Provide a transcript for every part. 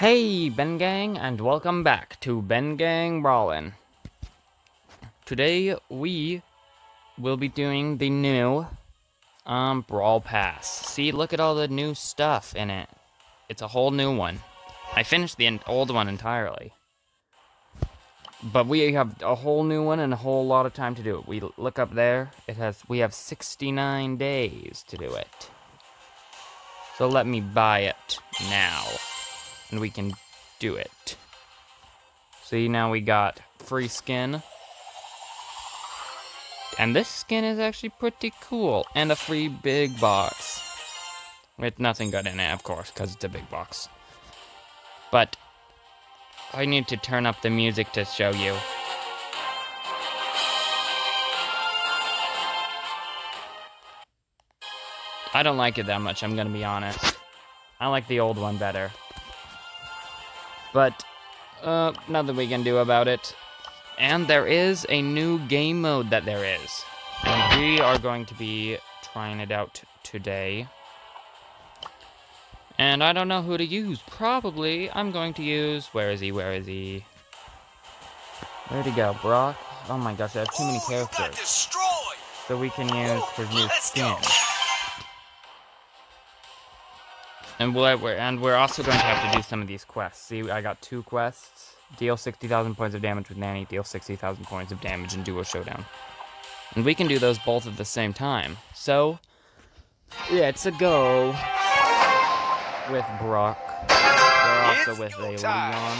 Hey, Ben Gang, and welcome back to Ben Gang Brawlin. Today we will be doing the new um Brawl Pass. See, look at all the new stuff in it. It's a whole new one. I finished the old one entirely. But we have a whole new one and a whole lot of time to do it. We look up there, it has we have 69 days to do it. So let me buy it now and we can do it. See, now we got free skin. And this skin is actually pretty cool. And a free big box. With nothing good in it, of course, because it's a big box. But I need to turn up the music to show you. I don't like it that much, I'm gonna be honest. I like the old one better. But, uh, nothing we can do about it. And there is a new game mode that there is. And we are going to be trying it out today. And I don't know who to use. Probably I'm going to use... Where is he? Where is he? Where'd he go? Brock? Oh my gosh, I have too many characters. So we can use his new skin. And we're, and we're also going to have to do some of these quests. See, I got two quests. Deal 60,000 points of damage with Nani, deal 60,000 points of damage in Duo Showdown. And we can do those both at the same time. So, let's a go with Brock. We're also with a Leon.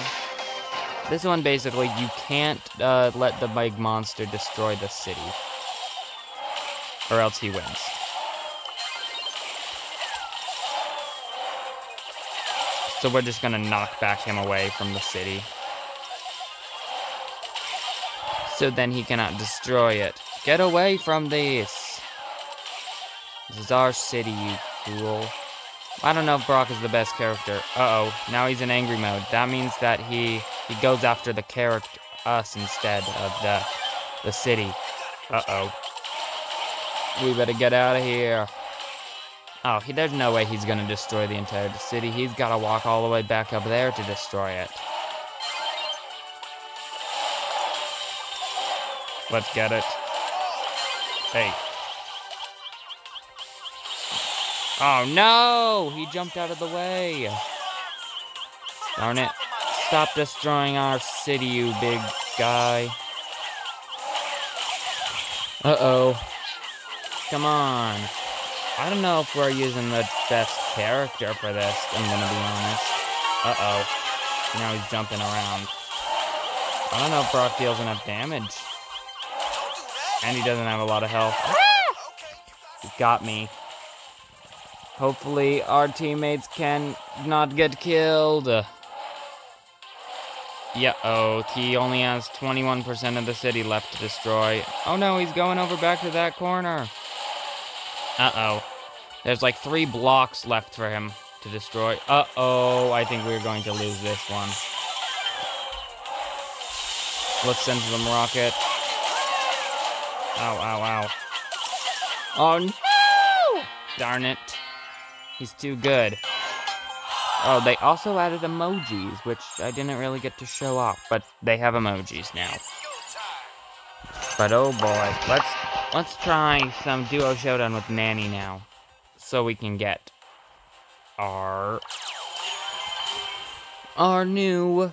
This one, basically, you can't uh, let the big monster destroy the city. Or else he wins. So we're just gonna knock back him away from the city. So then he cannot destroy it. Get away from this! This is our city, you fool. I don't know if Brock is the best character. Uh-oh, now he's in angry mode. That means that he he goes after the character, us, instead of the, the city. Uh-oh. We better get out of here. Oh, he, there's no way he's gonna destroy the entire city. He's gotta walk all the way back up there to destroy it. Let's get it. Hey. Oh no! He jumped out of the way. Darn it. Stop destroying our city, you big guy. Uh-oh. Come on. I don't know if we're using the best character for this, I'm gonna be honest. Uh-oh. Now he's jumping around. I don't know if Brock deals enough damage. And he doesn't have a lot of health. Ah! He got me. Hopefully our teammates can not get killed. Yeah, oh, he only has 21% of the city left to destroy. Oh no, he's going over back to that corner. Uh-oh. There's like three blocks left for him to destroy. Uh-oh, I think we're going to lose this one. Let's send some rocket. Ow, ow, ow. Oh, no! Darn it. He's too good. Oh, they also added emojis, which I didn't really get to show off, but they have emojis now. But oh boy, let's Let's try some duo showdown with Nani now. So we can get our our new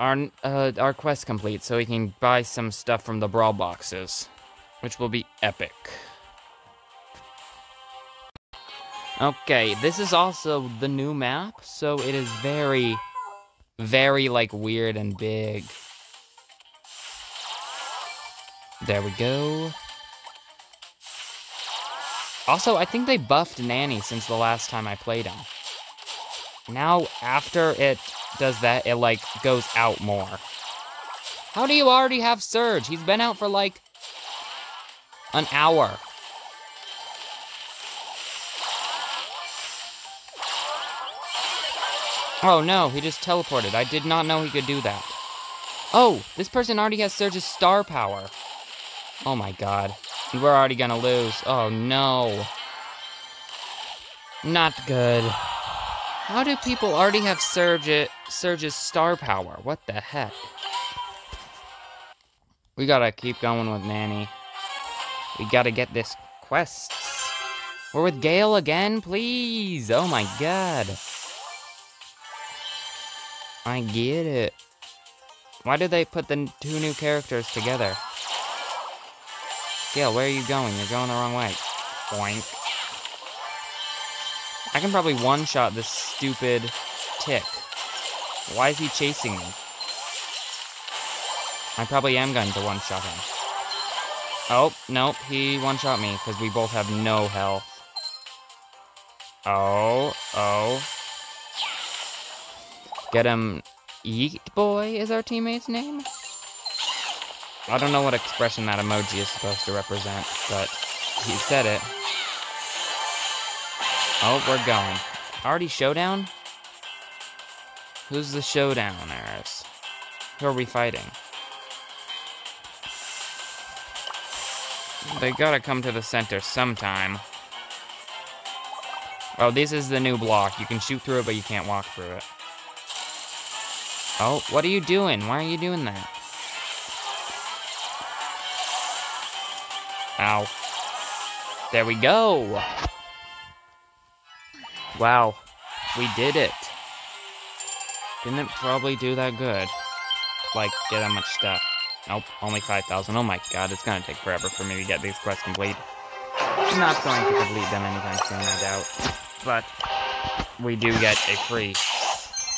our uh, our quest complete so we can buy some stuff from the brawl boxes which will be epic. Okay this is also the new map so it is very very like weird and big. There we go also, I think they buffed Nani since the last time I played him. Now, after it does that, it, like, goes out more. How do you already have Surge? He's been out for, like, an hour. Oh no, he just teleported. I did not know he could do that. Oh, this person already has Surge's star power. Oh my god. We're already gonna lose. Oh no. Not good. How do people already have Surge it Surge's star power? What the heck? We gotta keep going with Nani. We gotta get this quests. We're with Gale again, please. Oh my god. I get it. Why did they put the two new characters together? Gale, where are you going? You're going the wrong way. Boink. I can probably one-shot this stupid tick. Why is he chasing me? I probably am going to one-shot him. Oh, nope, he one-shot me because we both have no health. Oh, oh. Get him. Yeet Boy is our teammate's name? I don't know what expression that emoji is supposed to represent, but he said it. Oh, we're going. Already showdown? Who's the showdowners? Who are we fighting? They gotta come to the center sometime. Oh, this is the new block. You can shoot through it, but you can't walk through it. Oh, what are you doing? Why are you doing that? Ow. There we go. Wow. We did it. Didn't probably do that good? Like, get that much stuff. Nope, only 5,000. Oh my god, it's gonna take forever for me to get these quests complete. I'm not going to complete them anytime soon, I doubt. But, we do get a free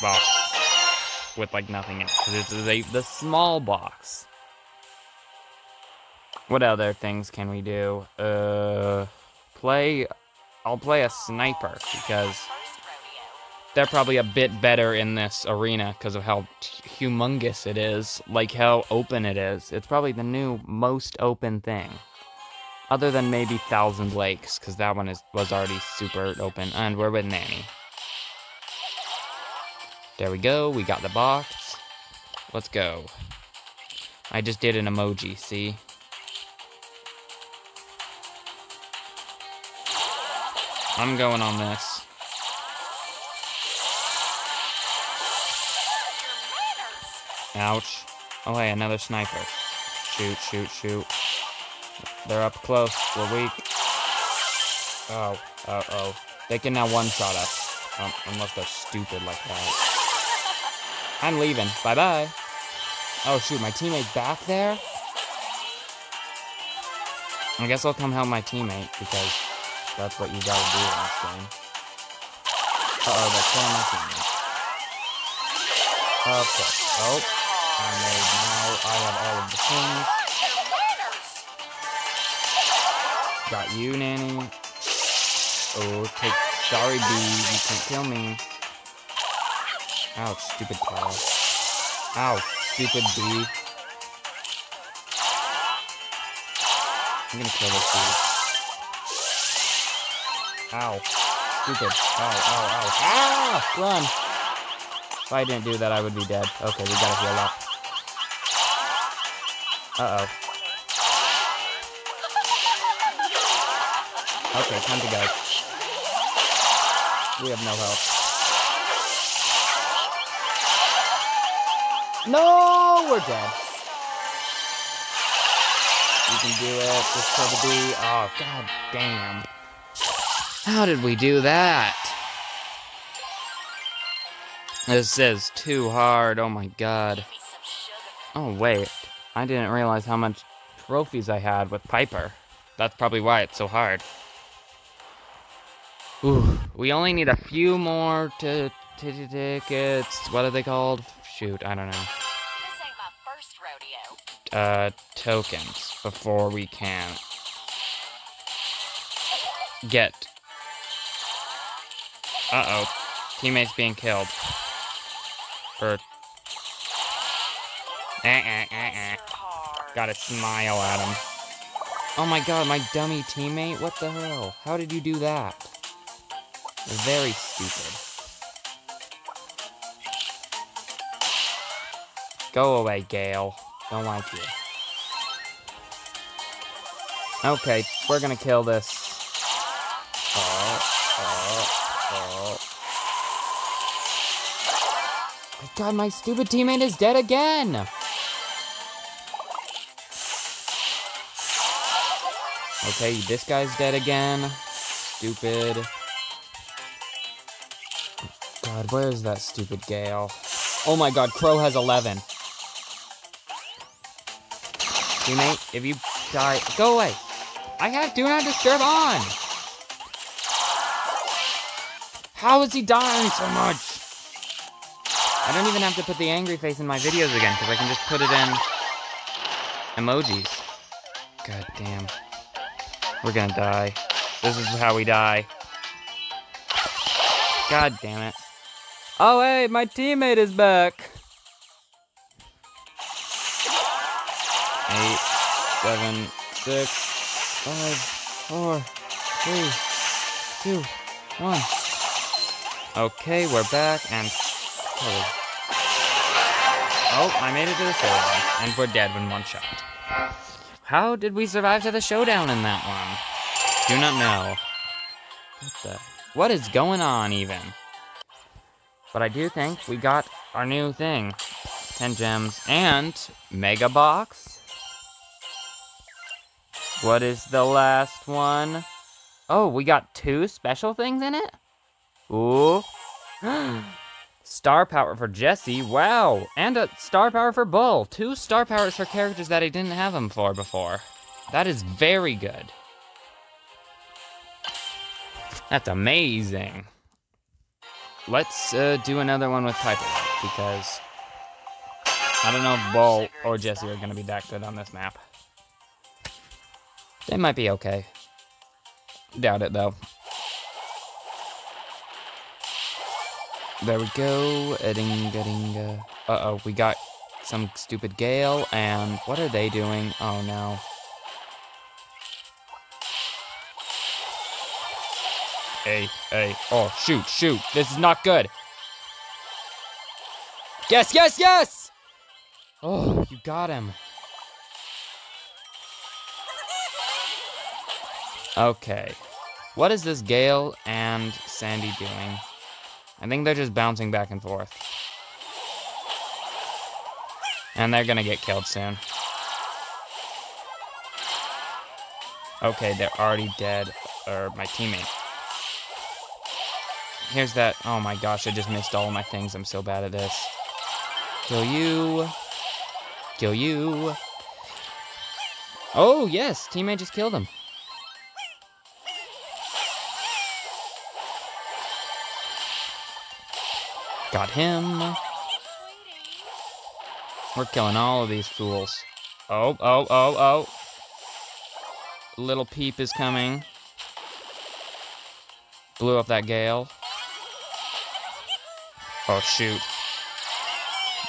box with, like, nothing in it. Because it's a, the small box. What other things can we do? Uh, play... I'll play a sniper, because they're probably a bit better in this arena because of how humongous it is, like how open it is. It's probably the new most open thing. Other than maybe Thousand Lakes, because that one is was already super open. And we're with Nani. There we go, we got the box. Let's go. I just did an emoji, see? I'm going on this. Ouch. Oh, hey, another sniper. Shoot, shoot, shoot. They're up close. We're weak. Oh, uh-oh. They can now one-shot us. Um, unless they're stupid like that. I'm leaving. Bye-bye. Oh, shoot, my teammate's back there? I guess I'll come help my teammate, because that's what you gotta do in this game. Uh-oh, they're killing my teammate. Of. Oh. I made now. I have all of the things. Got you, Nani. Oh, take. Sorry, Bea. You can't kill me. Ouch, stupid Tara. Ow, stupid Bea. I'm gonna kill this dude. Ow. Stupid. Ow, ow, ow. Ah! Run! If I didn't do that, I would be dead. Okay, we gotta heal up. Uh-oh. Okay, time to go. We have no health. No, we're dead. We can do it. Just kill the Bea. Oh, god damn. How did we do that? This is too hard. Oh my god. Oh, wait. I didn't realize how much trophies I had with Piper. That's probably why it's so hard. Ooh, we only need a few more to tickets. What are they called? Shoot, I don't know. Uh, tokens before we can get. Uh oh, teammates being killed. Or Eh, eh, eh, eh. Gotta smile at him. Oh my god, my dummy teammate? What the hell? How did you do that? Very stupid. Go away, Gale. Don't like you. Okay, we're gonna kill this. God, my stupid teammate is dead again! Okay, this guy's dead again. Stupid. God, where is that stupid Gale? Oh my god, Crow has 11. Teammate, if you die, go away. I have Do Not Disturb on. How is he dying so much? I don't even have to put the angry face in my videos again, because I can just put it in emojis. God damn. We're gonna die. This is how we die. God damn it. Oh, hey, my teammate is back. Eight, seven, six, five, four, three, two, one. Okay, we're back, and... Oh, I made it to the showdown, and we're dead in one shot. How did we survive to the showdown in that one? Do not know. What the... What is going on, even? But I do think we got our new thing. 10 gems and Mega Box. What is the last one? Oh, we got two special things in it? Ooh. star power for Jesse. Wow. And a star power for Bull. Two star powers for characters that I didn't have them for before. That is very good. That's amazing. Let's uh, do another one with Piper, because I don't know if Bull or Jesse are going to be that good on this map. They might be okay. Doubt it, though. There we go. Ding, ding, uh, Uh-oh, we got some stupid Gale, and what are they doing? Oh, no. Hey, hey. Oh, shoot, shoot. This is not good. Yes, yes, yes! Oh, you got him. Okay. What is this Gale and Sandy doing? I think they're just bouncing back and forth. And they're gonna get killed soon. Okay, they're already dead. Or my teammate. Here's that. Oh my gosh, I just missed all my things. I'm so bad at this. Kill you. Kill you. Oh, yes. Teammate just killed him. Got him. We're killing all of these fools. Oh, oh, oh, oh. Little Peep is coming. Blew up that Gale. Oh, shoot.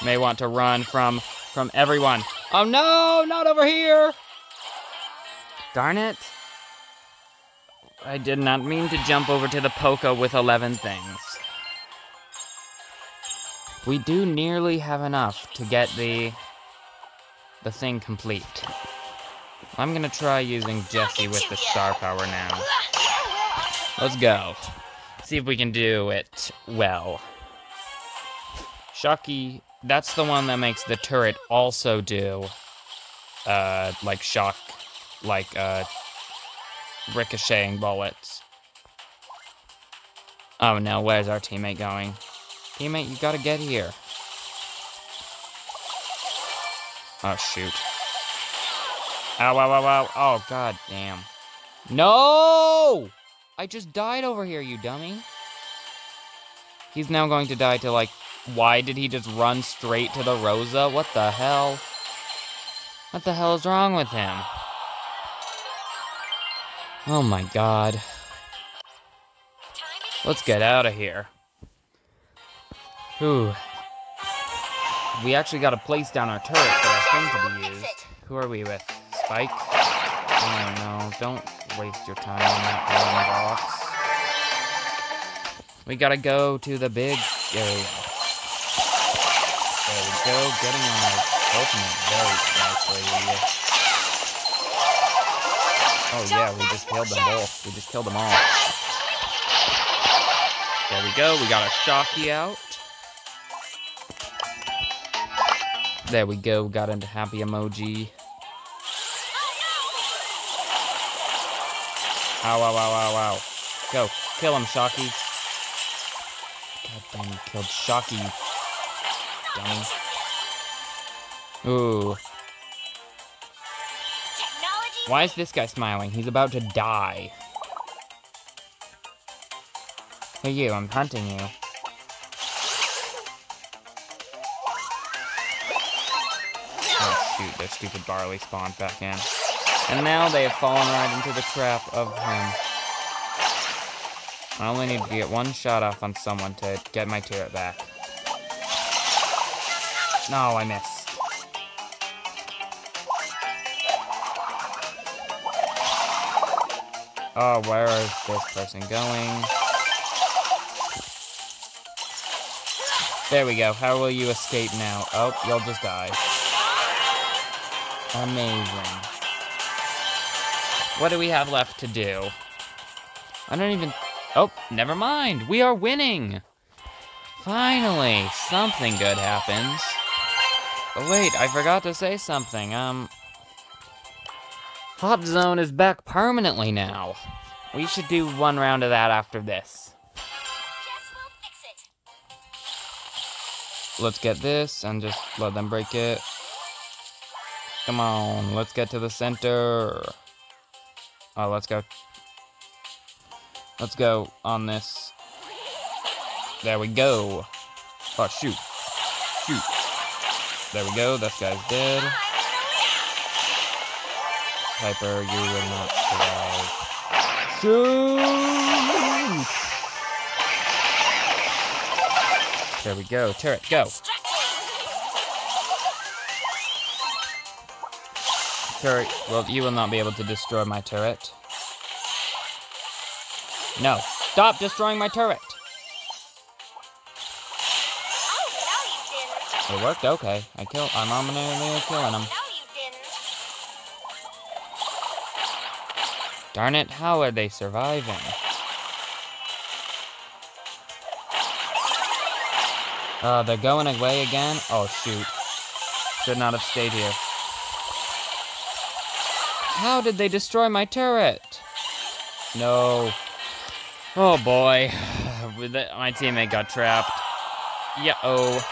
May want to run from from everyone. Oh no, not over here! Darn it. I did not mean to jump over to the polka with 11 things. We do nearly have enough to get the the thing complete. I'm gonna try using Jesse with the star power now. Let's go. See if we can do it well. Shocky, that's the one that makes the turret also do, uh, like shock, like, uh, ricocheting bullets. Oh no, where's our teammate going? Teammate, you gotta get here. Oh, shoot. Ow, ow, ow, ow. Oh, god damn. No! I just died over here, you dummy. He's now going to die to, like, why did he just run straight to the Rosa? What the hell? What the hell is wrong with him? Oh my god. Let's get out of here. Whew. We actually got to place down our turret for our thing to be used. Who are we with? Spike? Oh no, don't waste your time on that box. We gotta go to the big area. There we go, getting our ultimate very nicely. Oh yeah, we just killed them both. We just killed them all. There we go, we got our Shocky out. There we go, got into happy emoji. Ow, ow, ow, ow, ow. Go, kill him, Shocky. God damn, you killed Shocky. Dummy. Ooh. Why is this guy smiling? He's about to die. Hey you, I'm hunting you. Shoot, their stupid barley spawned back in. And now they have fallen right into the trap of him. I only need to get one shot off on someone to get my turret back. No, I missed. Oh, where is this person going? There we go. How will you escape now? Oh, you'll just die. Amazing. What do we have left to do? I don't even... Oh, never mind. We are winning. Finally, something good happens. Oh, wait, I forgot to say something. Um, Hot Zone is back permanently now. We should do one round of that after this. Let's get this and just let them break it. Come on, let's get to the center. Oh, let's go. Let's go on this. There we go. Oh, shoot. Shoot. There we go, that guy's dead. Piper, you will not survive. Shoot! There we go. Turret, go. Turret, well, you will not be able to destroy my turret. No. Stop destroying my turret! Oh, no, It worked? Okay. I kill. I'm nominally killing him. Darn it, how are they surviving? Uh, they're going away again? Oh, shoot. Should not have stayed here. How did they destroy my turret? No. Oh, boy. My teammate got trapped. Yeah, oh.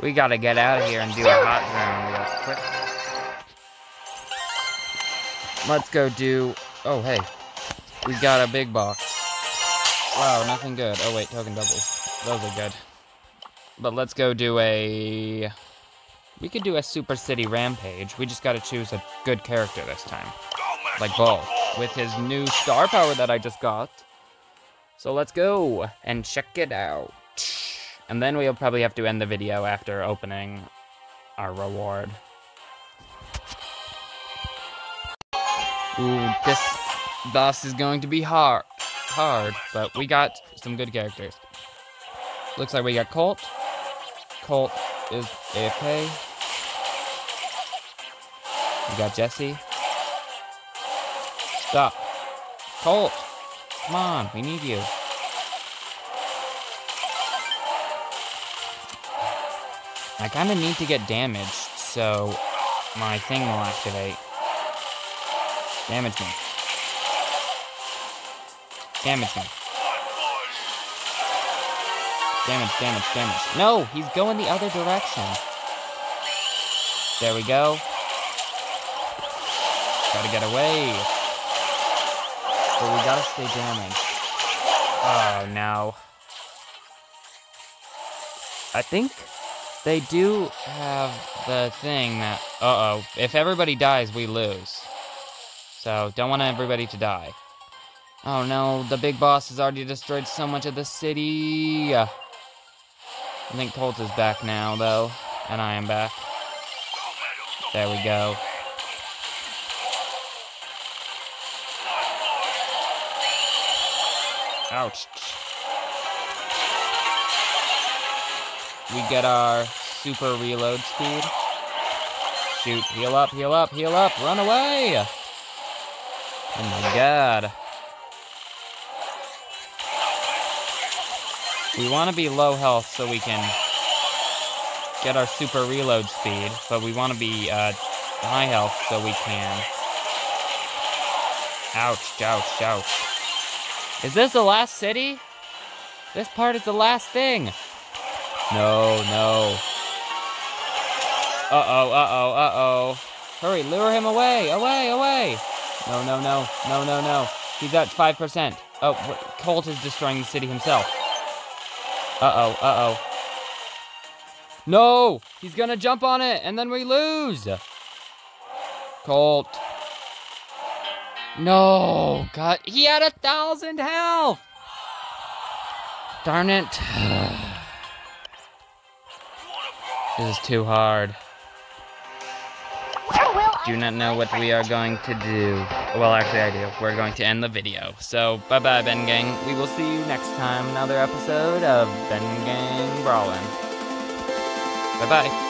We gotta get out of here and do a hot zone real quick. Let's go do... Oh, hey. We got a big box. Wow, nothing good. Oh, wait, token doubles. Those are good. But let's go do a... We could do a Super City Rampage. We just gotta choose a good character this time. Like Bull. With his new star power that I just got. So let's go and check it out. And then we'll probably have to end the video after opening our reward. Ooh, this boss is going to be hard, hard, but we got some good characters. Looks like we got Colt. Colt is AFK. We got Jesse. Stop. Colt! Come on, we need you. I kind of need to get damaged, so my thing will activate. Damage me. Damage me. Damage, damage, damage. No, he's going the other direction. There we go. Gotta get away. But we gotta stay damaged. Oh, no. I think they do have the thing that... Uh-oh. If everybody dies, we lose. So, don't want everybody to die. Oh no, the big boss has already destroyed so much of the city. I think Colt is back now, though. And I am back. There we go. Ouch. We get our super reload speed. Shoot, heal up, heal up, heal up, run away! Oh my god. We want to be low health so we can get our super reload speed, but we want to be uh, high health so we can. Ouch, ouch, ouch. Is this the last city? This part is the last thing. No, no. Uh-oh, uh-oh, uh-oh. Hurry, lure him away, away, away. No, no, no, no, no, no. He's at 5%. Oh, Colt is destroying the city himself. Uh-oh, uh-oh. No! He's gonna jump on it, and then we lose! Colt. No! God, he had a thousand health! Darn it. this is too hard. Do not know what we are going to do. Well, actually, I do. We're going to end the video. So, bye bye, Ben Gang. We will see you next time. Another episode of Ben Gang Brawlin'. Bye bye.